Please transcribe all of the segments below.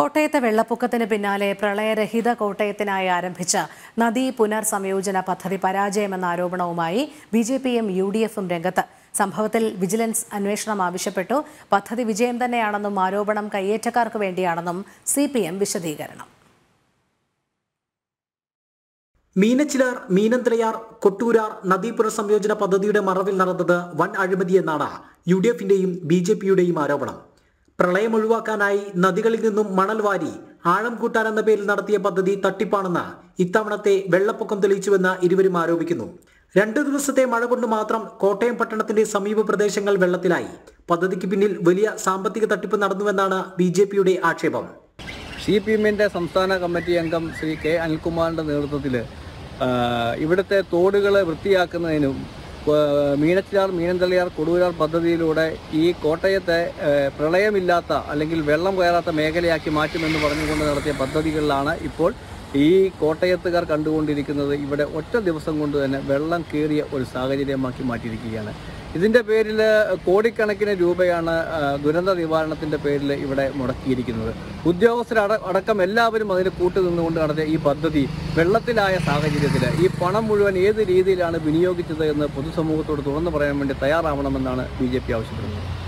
കോട്ടയത്തെ വെള്ളപ്പൊക്കത്തിന് പിന്നാലെ പ്രളയരഹിത കോട്ടയത്തിനായി ആരംഭിച്ച നദീ പുനർസംയോജന പദ്ധതി പരാജയമെന്ന ആരോപണവുമായി ബി ജെ പിയും യു ഡി എഫും രംഗത്ത്. സംഭവത്തിൽ വിജിലൻസ് അന്വേഷണം ആവശ്യപ്പെട്ടു. പദ്ധതി വിജയം തന്നെയാണെന്നും ആരോപണം കയ്യേറ്റക്കാർക്ക് വേണ്ടിയാണെന്നും സി വിശദീകരണം. മീനച്ചിലാർ മീനന്തലയാർ കൊട്ടൂരാർ നദീ പുനർസംയോജന പദ്ധതിയുടെ മറവിൽ നടന്നത് വൻ അഴിമതി എന്നാണ് യു ഡി എഫിന്റെയും ബി ജെ പിയുടെയും ആരോപണം. പ്രളയം ഒഴിവാക്കാനായി നദികളിൽ നിന്നും മണൽ വാരി ആഴം കൂട്ടാൻ എന്ന പേരിൽ നടത്തിയ പദ്ധതി തട്ടിപ്പാണെന്ന് ഇത്തവണത്തെ വെള്ളപ്പൊക്കം തെളിയിച്ചുവെന്ന് ഇരുവരും ആരോപിക്കുന്നു. രണ്ടു ദിവസത്തെ മഴ കൊണ്ട് മാത്രം കോട്ടയം പട്ടണത്തിന്റെ സമീപ പ്രദേശങ്ങൾ വെള്ളത്തിലായി. പദ്ധതിക്ക് പിന്നിൽ വലിയ സാമ്പത്തിക തട്ടിപ്പ് നടന്നുവെന്നാണ് ബി ജെ പിയുടെ ആക്ഷേപം. സി പി എമ്മിന്റെ സംസ്ഥാന കമ്മിറ്റി അംഗം ശ്രീ കെ അനിൽകുമാറിന്റെ നേതൃത്വത്തിൽ ഇവിടുത്തെ തോടുകളെ വൃത്തിയാക്കുന്നതിനും മീനച്ചിലാർ മീനന്തളിയാർ കൊടുവിലാർ പദ്ധതിയിലൂടെ ഈ കോട്ടയത്തെ പ്രളയമില്ലാത്ത അല്ലെങ്കിൽ വെള്ളം കയറാത്ത മേഖലയാക്കി മാറ്റുമെന്ന് പറഞ്ഞുകൊണ്ട് നടത്തിയ പദ്ധതികളിലാണ് ഇപ്പോൾ ഈ കോട്ടയത്തുകാർ കണ്ടുകൊണ്ടിരിക്കുന്നത് ഇവിടെ ഒറ്റ ദിവസം കൊണ്ട് തന്നെ വെള്ളം കയറിയ ഒരു സാഹചര്യമാക്കി മാറ്റിയിരിക്കുകയാണ്. ഇതിന്റെ പേരിൽ കോടിക്കണക്കിന് രൂപയാണ് ദുരന്ത നിവാരണത്തിന്റെ പേരിൽ ഇവിടെ മുടക്കിയിരിക്കുന്നത്. ഉദ്യോഗസ്ഥരട അടക്കം എല്ലാവരും അതിന് കൂട്ടുനിന്നുകൊണ്ട് നടത്തിയ ഈ പദ്ധതി വെള്ളത്തിലായ സാഹചര്യത്തിൽ ഈ പണം മുഴുവൻ ഏത് രീതിയിലാണ് വിനിയോഗിച്ചത് എന്ന് പൊതുസമൂഹത്തോട് തുറന്നു പറയാൻ വേണ്ടി തയ്യാറാവണമെന്നാണ് ബി ആവശ്യപ്പെടുന്നത്.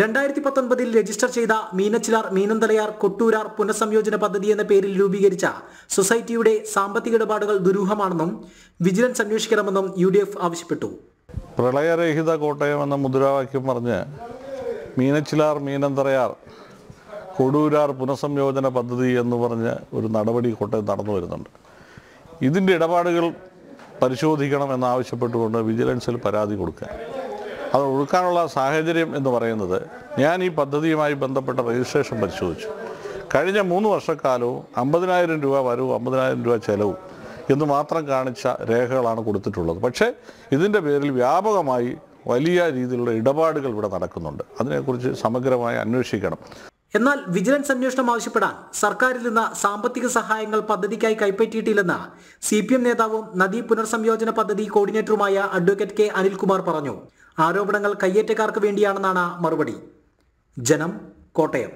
രണ്ടായിരത്തി പത്തൊൻപതിൽ രജിസ്റ്റർ ചെയ്ത മീനച്ചിലാർ മീനന്തലയാർ കൊട്ടൂരാർ പുനഃസംയോജന പദ്ധതി എന്ന പേരിൽ രൂപീകരിച്ച സൊസൈറ്റിയുടെ സാമ്പത്തിക ഇടപാടുകൾ ദുരൂഹമാണെന്നും വിജിലൻസ് അന്വേഷിക്കണമെന്നും യു ആവശ്യപ്പെട്ടു. പ്രളയരഹിത കോട്ടയം എന്ന മുദ്രാവാക്യം പറഞ്ഞ് മീനച്ചിലാർ മീനന്തറയാർ കൊടൂരാർ പുനഃസംയോജന പദ്ധതി എന്ന് പറഞ്ഞ് ഒരു നടപടി കോട്ടയം നടന്നു വരുന്നുണ്ട്. ഇതിന്റെ ഇടപാടുകൾ പരിശോധിക്കണം എന്നാവശ്യപ്പെട്ടുകൊണ്ട് വിജിലൻസിൽ പരാതി കൊടുക്കുക അത് ഒഴുക്കാനുള്ള സാഹചര്യം എന്ന് പറയുന്നത് ഞാൻ ഈ പദ്ധതിയുമായി ബന്ധപ്പെട്ട രജിസ്ട്രേഷൻ പരിശോധിച്ചു. കഴിഞ്ഞ മൂന്ന് വർഷക്കാലവും അമ്പതിനായിരം രൂപ വരവും അമ്പതിനായിരം രൂപ ചെലവും എന്ന് മാത്രം കാണിച്ച രേഖകളാണ് കൊടുത്തിട്ടുള്ളത്. പക്ഷേ ഇതിന്റെ പേരിൽ വ്യാപകമായി വലിയ രീതിയിലുള്ള ഇടപാടുകൾ ഇവിടെ നടക്കുന്നുണ്ട്. അതിനെക്കുറിച്ച് സമഗ്രമായി അന്വേഷിക്കണം. എന്നാൽ വിജിലൻസ് അന്വേഷണം ആവശ്യപ്പെടാൻ സർക്കാരിൽ നിന്ന് സാമ്പത്തിക സഹായങ്ങൾ പദ്ധതിക്കായി കൈപ്പറ്റിയിട്ടില്ലെന്ന് സി പി എം നേതാവും നദീ പുനർസംയോജന പദ്ധതി കോർഡിനേറ്ററുമായ അഡ്വക്കേറ്റ് കെ അനിൽകുമാർ പറഞ്ഞു. ആരോപണങ്ങൾ കയ്യേറ്റക്കാർക്ക് വേണ്ടിയാണെന്നാണ് മറുപടി. ജനം കോട്ടയം.